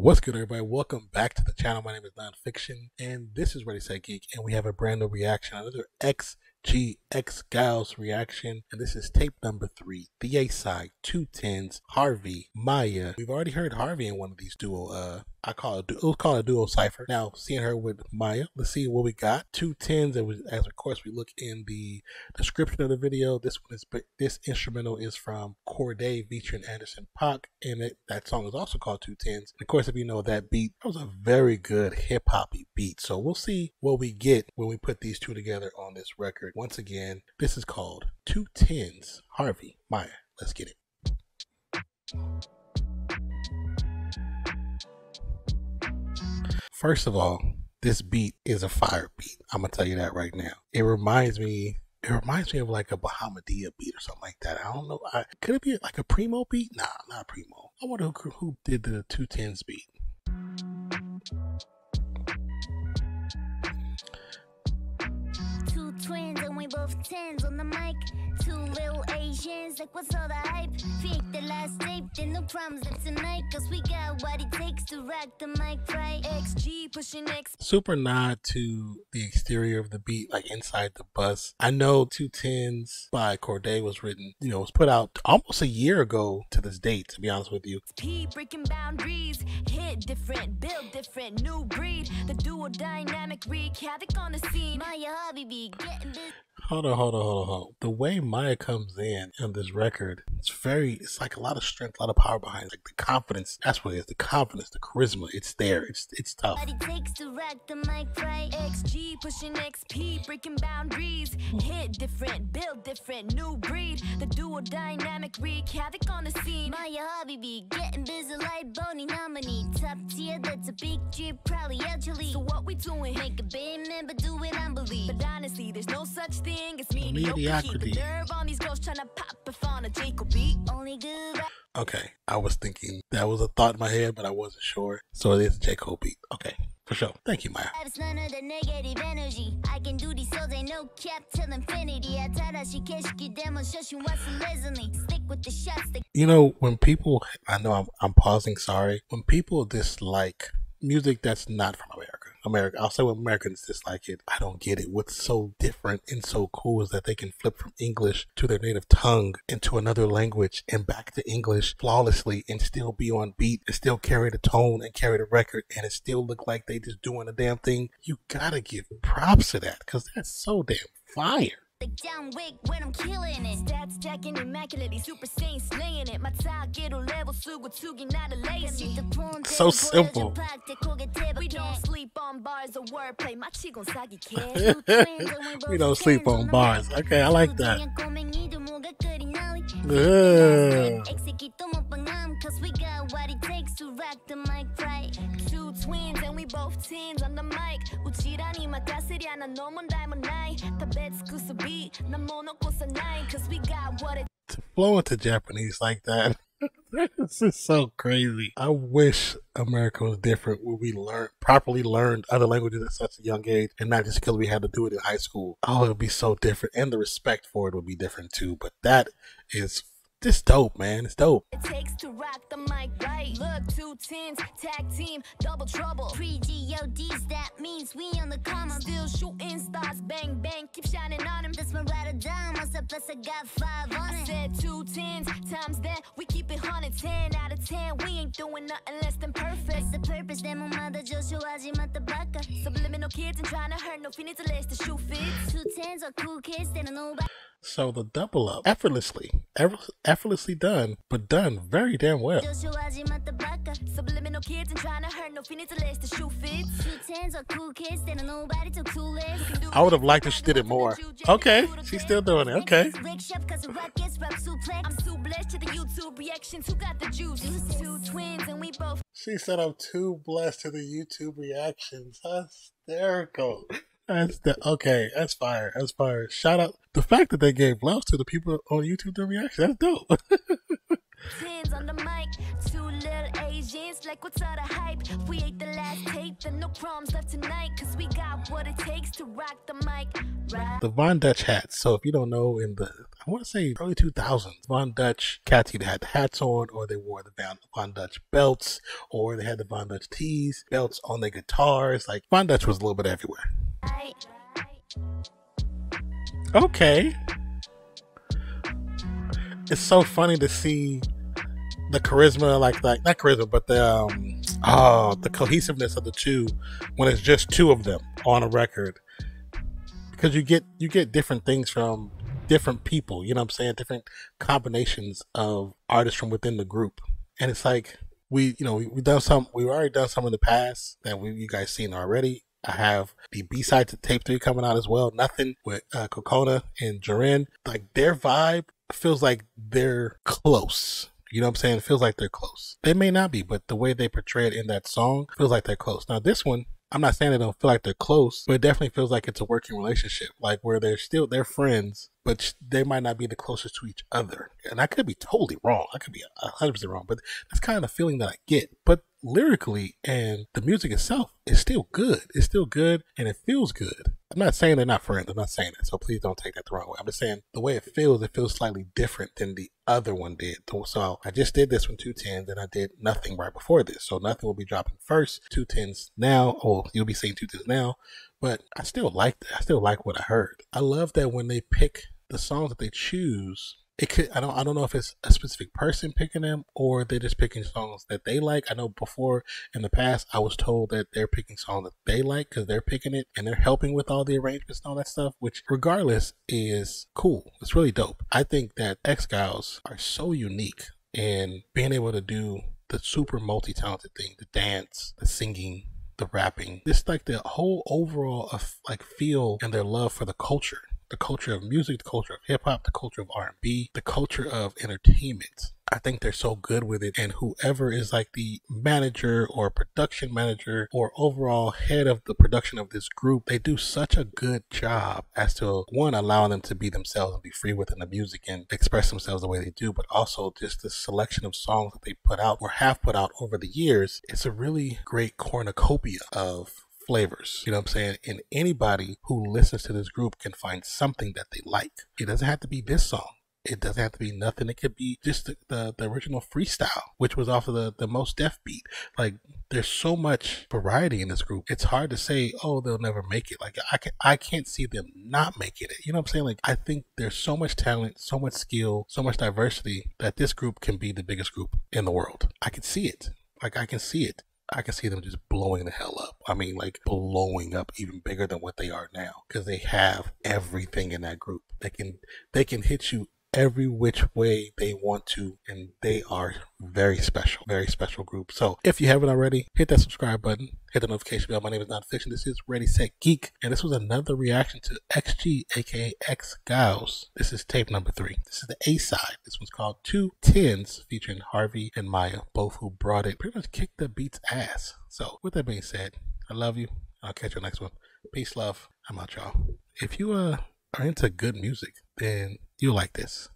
What's good, everybody? Welcome back to the channel. My name is Nonpfixion, and this is Ready Set Geek, and we have a brand new reaction, another XGX Gals reaction, and this is tape number three, the A side, two tens, Harvey, Maya. We've already heard Harvey in one of these duo uh I call it we'll call it a duo cipher. Now seeing her with Maya, let's see what we got. Two tens, and as of course we look in the description of the video. This one is but this instrumental is from Cordae featuring Anderson .Paak, and it, that song is also called Two Tens. Of course, if you know that beat, that was a very good hip hoppy beat. So we'll see what we get when we put these two together on this record. Once again, this is called Two Tens. Harvey, Maya, let's get it. First of all, this beat is a fire beat. I'm gonna tell you that right now. It reminds me. It reminds me of like a Bahamadia beat or something like that. I don't know. I, could it be like a Primo beat? Nah, not Primo. I wonder who, who did the two tens beat. Two twins both tens on the mic. Two little Asians, like what's all the hype? Fake the last tape, then no problems that tonight. Cause we got what it takes to rock the mic right. XG pushing X. Super nod to the exterior of the beat, like inside the bus. I know Two Tens by Cordae was written, you know, was put out almost a year ago to this date, to be honest with you. P breaking boundaries, hit different, build different, new breed. The dual dynamic wreak havoc on the scene. Maya Habibi getting this. Hold on, hold on, hold on, hold on. The way Maya comes in on this record, it's very, it's like a lot of strength, a lot of power behind it. Like the confidence, that's what it is. The confidence, the charisma, it's there. It's it's tough. It takes to the mic right. XG pushing XP, breaking boundaries. Hit different, build different, new breed. The dual dynamic wreak havoc on the scene. Maya Habibi getting busy like Bonnie nominee. Top tier, that's a big drip, probably actually. So what we doing? Make a big but do it humbly. But honestly, there's no such thing as mediocrity. Mediocrity. The nerve on these girls trying to pop if on a J. Cole beat. Only good. Okay, I was thinking that was a thought in my head, but I wasn't sure. So it is J. Cole beat. Okay, for sure. Thank you, Maya. Vibes, none of the negative energy. I can do these souls, ain't no cap till infinity. I tell her she can she demo, show she wants to. Stick with the shots, the You know, when people, I know I'm, I'm pausing, sorry. When people dislike music that's not from America, America, I'll say when Americans dislike it, I don't get it. What's so different and so cool is that they can flip from English to their native tongue into another language and back to English flawlessly and still be on beat and still carry the tone and carry the record and it still look like they just doing a damn thing. You gotta give props to that because that's so damn fire Like down wig when I'm killing it. Stats stacking immaculately, super saiyan slaying it. My target로 level 쓰고 투기 not a lazy. So simple. We don't sleep on bars or wordplay. 마치곤 사기 kid. We don't sleep on bars. Okay, I like that. Yeah. twins and we both teens on the mic cause we got what it to flow into Japanese like that this is so crazy. I wish America was different where we learned properly learned other languages at such a young age and not just because we had to do it in high school. Oh, it would be so different and the respect for it would be different too. But that is this dope, man. It's dope. It takes to rock the mic right. Look, tag team, double trouble. Three DODs, that means we on the still shooting stars, bang, bang, keep shining on him. This one right up, plus I got five on it. I said two tens, times that, we keep it out of ten. We ain't doing nothing less than perfect. That's the purpose, then my mother Joshua Subliminal kids and trying to hurt, no list to shoot fits. Two tens cool kids, know about. So the double up, effortlessly, effortlessly done, but done very damn well. I would have liked if she did it more. Okay, she's still doing it. Okay. She said I'm too blessed to the YouTube reactions. Hysterical. That's the okay. That's fire. That's fire. Shout out the fact that they gave love to the people on YouTube to reaction. That's dope. tens on the mic. Two little Asians, like what's all the hype? We ate the last tape, then no crumbs left tonight. Cause we got what it takes to rock the mic. Right. The Von Dutch hats. So if you don't know, in the I want to say early 2000s, Von Dutch cats either had the hats on, or they wore the Von Dutch belts, or they had the Von Dutch tees, belts on their guitars. Like Von Dutch was a little bit everywhere. Okay. It's so funny to see the charisma, like like not charisma, but the um oh the cohesiveness of the two when it's just two of them on a record. Because you get you get different things from different people, you know what I'm saying? Different combinations of artists from within the group. And it's like we you know, we, we've done some we've already done some in the past that we you guys seen already. I have the B side to tape three coming out as well. Nothing with uh, Cocona and Jurin. Like their vibe feels like they're close. You know what I'm saying? It feels like they're close. They may not be, but the way they portray it in that song feels like they're close. Now this one, I'm not saying they don't feel like they're close, but it definitely feels like it's a working relationship, like where they're still they're friends, but they might not be the closest to each other. And I could be totally wrong. I could be hundred percent wrong, but that's kind of the feeling that I get. But lyrically and the music itself is still good. It's still good and it feels good. I'm not saying they're not friends. I'm not saying that. So please don't take that the wrong way. I'm just saying the way it feels, it feels slightly different than the other one did. So I just did this one two tens and I did nothing right before this. So nothing will be dropping first. Two tens now. Oh, you'll be seeing two tens now. But I still like I still like what I heard. I love that when they pick the songs that they choose, it could I don't I don't know if it's a specific person picking them or they're just picking songs that they like. I know before in the past I was told that they're picking songs that they like because they're picking it and they're helping with all the arrangements and all that stuff, which regardless is cool. It's really dope. I think that X Gals are so unique in being able to do the super multi talented thing, the dance, the singing, the rapping, just like the whole overall of like feel and their love for the culture the culture of music, the culture of hip hop, the culture of R and B, the culture of entertainment. I think they're so good with it. And whoever is like the manager or production manager or overall head of the production of this group, they do such a good job as to one, allowing them to be themselves and be free within the music and express themselves the way they do, but also just the selection of songs that they put out or have put out over the years. It's a really great cornucopia of flavors. You know what I'm saying? And anybody who listens to this group can find something that they like. It doesn't have to be this song. It doesn't have to be nothing. It could be just the, the, the original freestyle, which was off of the, the Mos Def beat. Like there's so much variety in this group. It's hard to say, oh, they'll never make it. Like I can I can't see them not making it. You know what I'm saying? Like I think there's so much talent, so much skill, so much diversity that this group can be the biggest group in the world. I can see it. Like I can see it. I can see them just blowing the hell up. I mean, like blowing up even bigger than what they are now because they have everything in that group. They can they can hit you every which way they want to and they are very special very special group. So if you haven't already hit that subscribe button hit the notification bell. My name is Nonpfixion. This is ready set geek and this was another reaction to xg aka x Gals. this is tape number three. This is the a side. This one's called two tens featuring harvey and maya both who brought it pretty much kicked the beats ass. So with that being said i love you. I'll catch you next one. Peace love. I'm out y'all. If you uh are into good music then you like this.